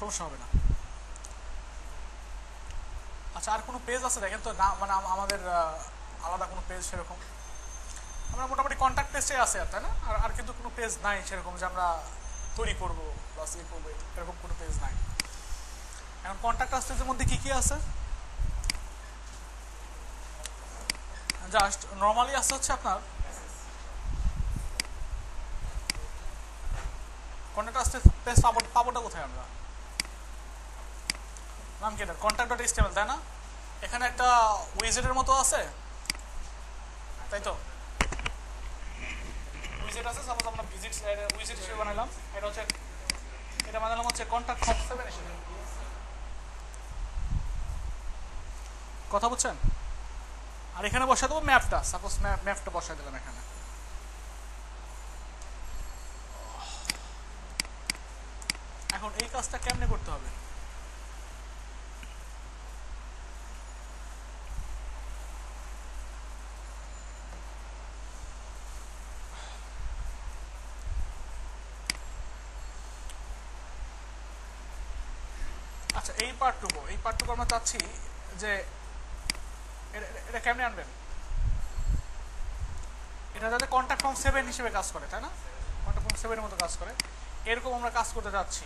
সমস্যা হবে না। আচ্ছা আর কোনো পেজ আছে দেখেন তো? না মানে আমাদের আলাদা কোনো পেজ সেরকম? আমরা মোটামুটি কন্ট্যাক্ট পেজে আছে আর, তাই না? আর আর কিন্তু কোনো পেজ নাই সেরকম যে আমরা তৈরি করব প্লাস ইয়ে করব, এরকম কোনো পেজ নাই। এখন কন্ট্যাক্ট আসতেজের মধ্যে কী কী আছে? জাস্ট নর্মালি আসতে হচ্ছে আপনার? কন্ট্যাক্ট আসতে পেজ পাবো, পাবোটা কোথায় আমরা? নাম কি এটা? কন্ট্যাক্ট ডট এসটিএমএল তাই না? এখানে একটা উইজেটের মতো আছে। তাই তো? উইজেট আছে সাপোজ আমরা ভিজিট উইজেট হিসেবে বানালাম এটা হচ্ছে, এটা বানালাম হচ্ছে কন্ট্যাক্ট ফর্ম সেভেন হিসেবে কথা বুঝছেন? আর এখানে বসাই দেবো ম্যাপটা সাপোজ ম্যাপ ম্যাপটা বসাই দিলাম এখানে। এখন এই কাজটা কেমনে করতে হবে? আচ্ছা এই পার্টটুকু এই পার্টটুকু আমরা চাচ্ছি যে এটা- কেমনে আনবেন? এটা যাতে কন্ট্যাক্ট ফর্ম সেভেন হিসেবে কাজ করে, তাই না? কন্ট্যাক্ট ফর্ম সেভেনের মতো কাজ করে। এরকম আমরা কাজ করতে চাচ্ছি।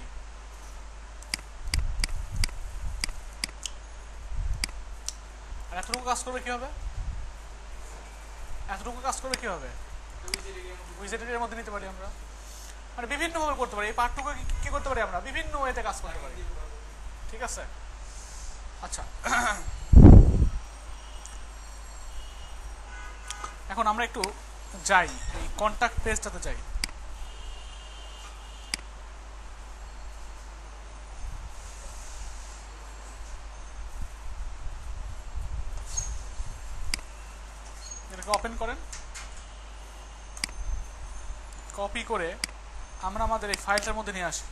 আর এতটুকু কাজ করবে কি এতটুকু কাজ করবে কি হবে উইজেটের মধ্যে নিতে পারি আমরা। মানে বিভিন্নভাবে করতে পারি। এই পার্টটুকু কি- কি করতে পারি আমরা? বিভিন্ন ওয়েতে কাজ করতে পারি। ঠিক আছে? আচ্ছা। এখন আমরা একটু যাই, এই কন্ট্যাক্ট পেজটাতে যাই। এটাকে ওপেন করেন। কপি করে আমরা আমাদের এই ফাইলটার মধ্যে নিয়ে আসি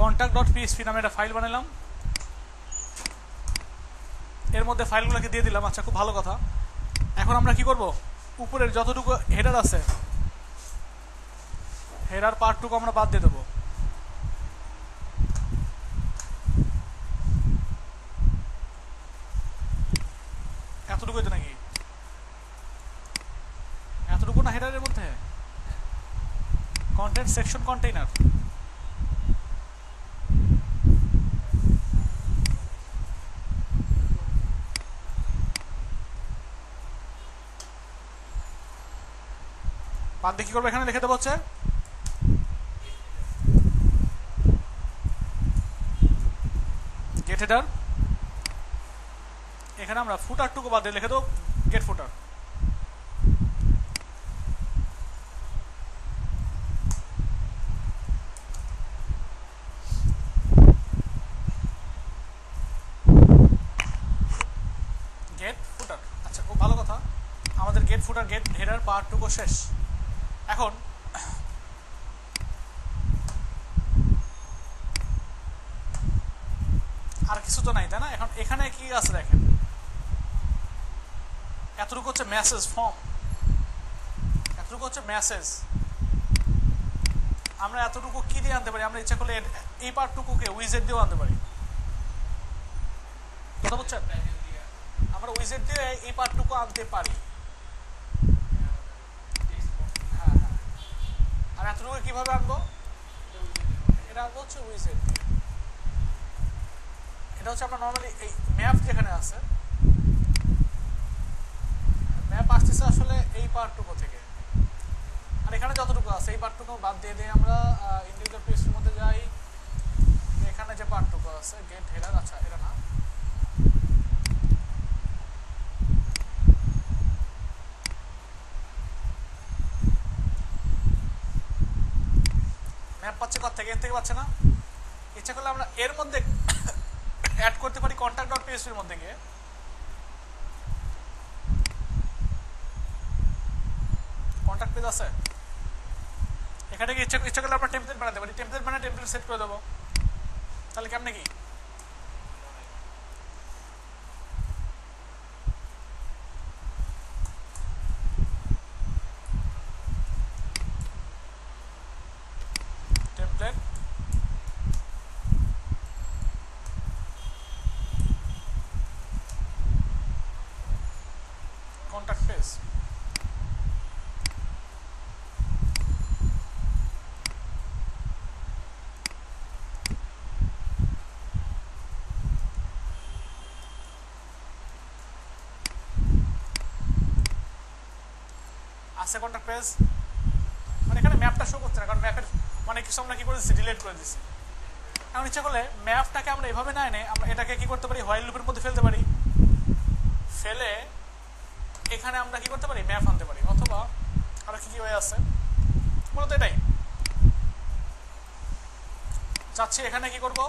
কন্ট্যাক্ট ডট পিএসপি নামে একটা ফাইল বানালাম। এর মধ্যে ফাইলগুলোকে দিয়ে দিলাম। আচ্ছা খুব ভালো কথা। এখন আমরা কি করব? উপরের যতটুকু হেডার আছে হেডার পার্টটুকু আমরা বাদ দিয়ে দেবো। এতটুকুই তো নাকি? এতটুকু না হেডারের মধ্যে? কন্টেন্ট সেকশন কন্টেইনার বাদ দিয়ে কি করব এখানে লিখে দেবো হচ্ছে? গেট হেডার এখানে আমরা ফুটারটুকু বাদ দিয়ে লিখে দেবো গেট ফুটার গেট ফুটার আচ্ছা খুব ভালো কথা। আমাদের গেট ফুটার গেট হেডার পার্টটুকু শেষ। এখন আর কিছু তো নাই, তাই না? এখন এখানে কি আছে দেখেন? এতটুকু হচ্ছে মেসেজ ফর্ম এতটুকু হচ্ছে মেসেজ আমরা এতটুকু কি দিয়ে আনতে পারি? আমরা ইচ্ছা করলে এই পার্টটুকুকে উইজেট দিয়েও আনতে পারি। কথা বুঝছেন? আমরা উইজেট দিয়ে এই পার্টটুকু আনতে পারি হ্যাঁ হ্যাঁ আর এতটুকু কীভাবে আনব? এটা আনব হচ্ছে উইজেট এটা হচ্ছে আমরা নর্মালি এই ম্যাপ যেখানে আছে ম্যাপ আসতেছে আসলে এই পার্টটুকু থেকে। আর এখানে যতটুকু আছে, এই পার্টটুকু বাদ দিয়ে দিয়ে আমরা ইন্ডিভিজুয়াল পেজের মধ্যে যাই। এখানে যে পার্টটুকু আছে গেট হেডার আচ্ছা এটা না ম্যাপ পাচ্ছে কত থেকে? এর থেকে পাচ্ছে না? ইচ্ছা করলে আমরা এর মধ্যে অ্যাড করতে পারি কন্ট্যাক্ট ডট পিএসপির মধ্যে গিয়ে। কন্ট্যাক্ট পেজ আছে? এখানে কি ইচ্ছা ইচ্ছা করলে আমরা টেমপ্লেট বানাতে পারি। টেমপ্লেট বানিয়ে টেম্পলেট সেট করে দেবো। তাহলে কেমনে কি পেজ আছে কোনটা পেজ মানে এখানে ম্যাপটা শো করছে না, কারণ ম্যাপের মানে কিছু আমরা কি করে দিচ্ছি ডিলিট করে দিচ্ছি এখন ইচ্ছা করলে ম্যাপটাকে আমরা এভাবে না এনে আমরা এটাকে কি করতে পারি হোয়াইল লুপের মধ্যে ফেলতে পারি। ফেলে এখানে আমরা কি করতে পারি ম্যাপ আনতে পারি। অথবা আরও কি কি হয়ে আছে, মূলত এটাই। যাচ্ছি এখানে কি করব?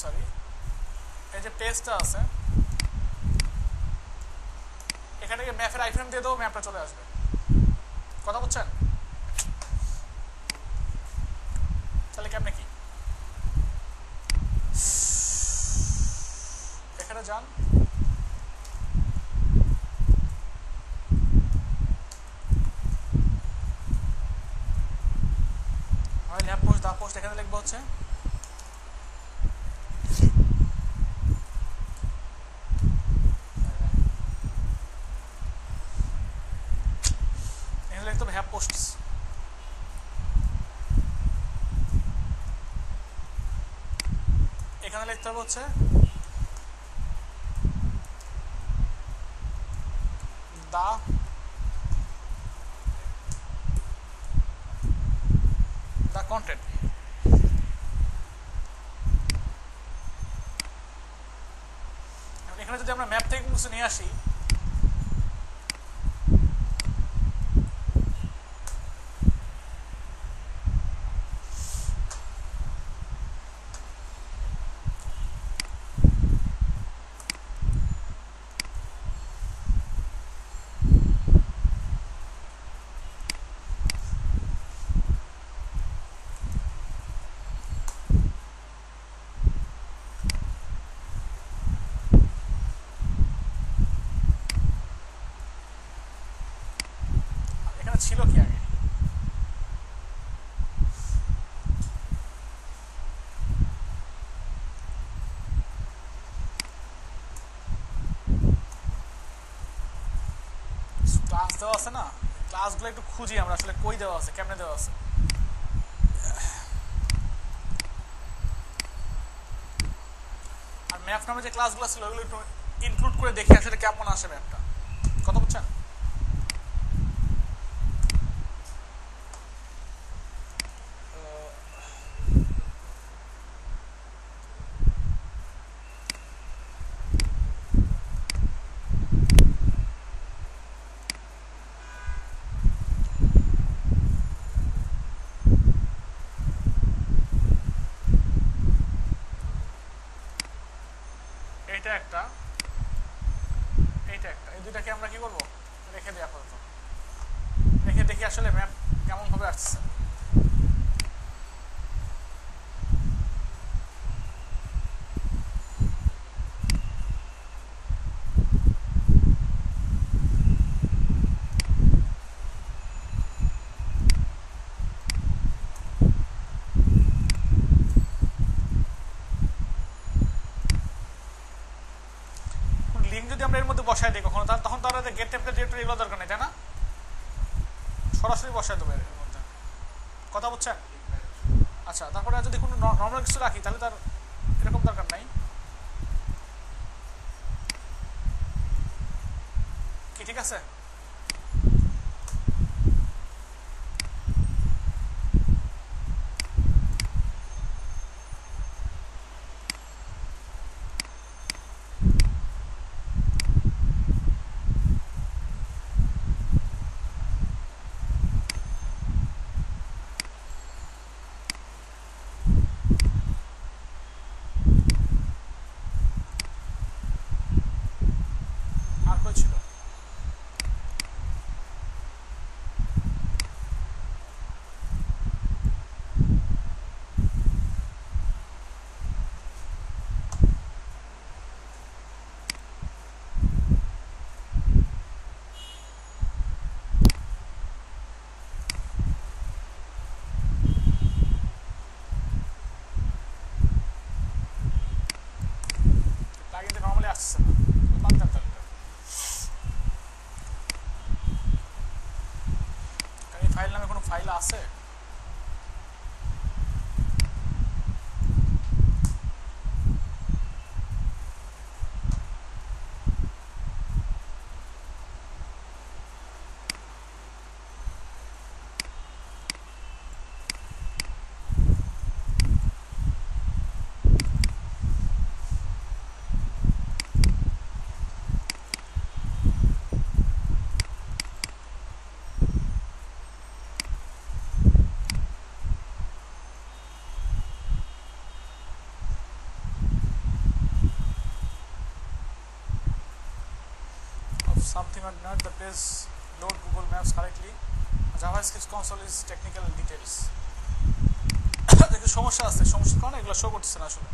সরি এই যে পেজটা আছে এখানে গিয়ে ম্যাপের আইফ্রেম দিয়ে দেবো ম্যাপটা চলে আসবে। কথা বলছেন? তাহলে কেমনে কি? এখানে যান। ল্যাব পোস্ট, দা পোস্ট এখানে লিখব হচ্ছে এখানে লিখতে হবে হ্যাপ পোস্টস এখানে লিখতে হবে হচ্ছে দা দা কন্টেন্ট। এখানে যদি আমরা ম্যাপ থেকে কিছু নিয়ে আসি এখানে ছিল কি আগে? ক্লাস দেওয়া আছে না? ক্লাসগুলো একটু খুঁজি আমরা, আসলে কই দেওয়া আছে, কেমনে দেওয়া আছে? আর ম্যাপ নামে যে ক্লাসগুলো ছিল, ওগুলো একটু ইনক্লুড করে দেখি আসলে কেমন আসে ম্যাপটা কথা বুঝছেন এইটা একটা এইটা একটা। এই দুইটাকে আমরা কি করব? রেখে দিই আপাতত। রেখে দেখি আসলে ম্যাপ কেমন ভাবে আসছে লিঙ্ক যদি আমরা এর মধ্যে বসায় দিই কখনো। তাহলে তখন তাহলে গেট টেম্পলেট ডিরেক্টরি এগুলো দরকার নেই, তাই না? সরাসরি বসায় দেবে এর মধ্যে। কথা বলছেন আচ্ছা তারপরে যদি কোনো নর্মাল কিছু রাখি, তাহলে তার এরকম দরকার নাই। কি, ঠিক আছে আর কই ছিল ফাইল আছে something or not the page load Google Maps correctly. JavaScript console is technical details. দেখো সমস্যা আছে সমস্যার কারণে এগুলো শো করতেছে না আসলে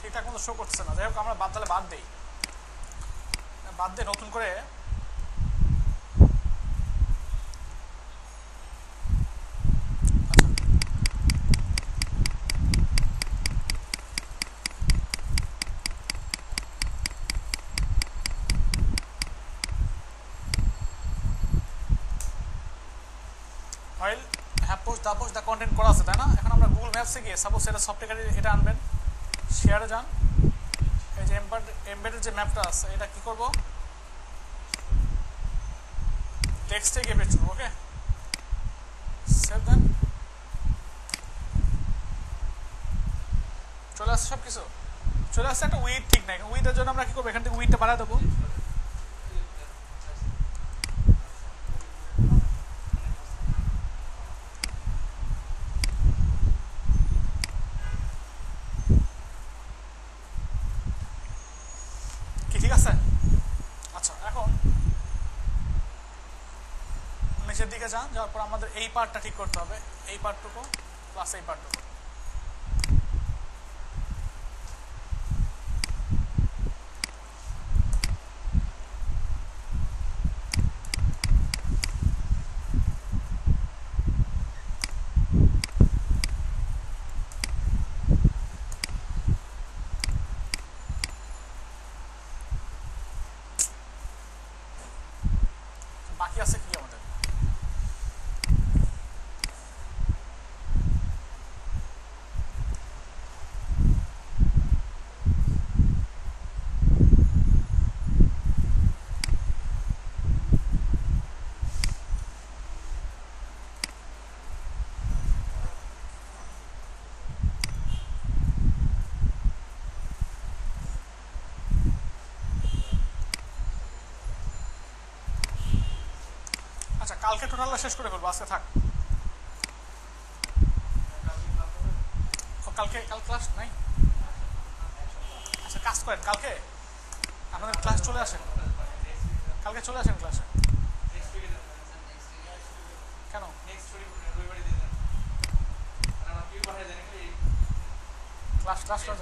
ঠিকঠাক মতো শো করতেছে না। যাই হোক আমরা বাদ তাহলে বাদ দেই। বাদ দিয়ে নতুন করে ফাইল হ্যাঁ পোস্ট দা দা কন্টেন্ট করা আছে, তাই না? এখন আমরা গুগল ম্যাপসে গিয়ে সাপোজ এটা সফটওয়্যারে এটা আনবেন শেয়ারে যান। এই যে এমবেড এমবেডের যে ম্যাপটা আছে, এটা কি করব? টেক্সটে গিয়ে করব ওকে সেভ দেন চলে আসছে সব কিছু চলে আসছে একটা উইথ ঠিক নাই। উইথের জন্য আমরা কি করব? এখান থেকে উইথটা বাড়া দেবো কি ঠিক আছে আচ্ছা এখন নিচের দিকে যান, যাওয়ার পর আমাদের এই পার্টটা ঠিক করতে হবে। এই পার্টটুকু প্লাস এই পার্টটুকু বাকি আছে কি আমাদের আচ্ছা কালকে টোটালটা শেষ করে ফেলব, আজকে থাক। কালকে, কাল ক্লাস নাই? আচ্ছা কাজ করেন, কালকে? আপনাদের ক্লাস চলে আসেন কালকে চলে আসেন ক্লাসে কেন? Class class class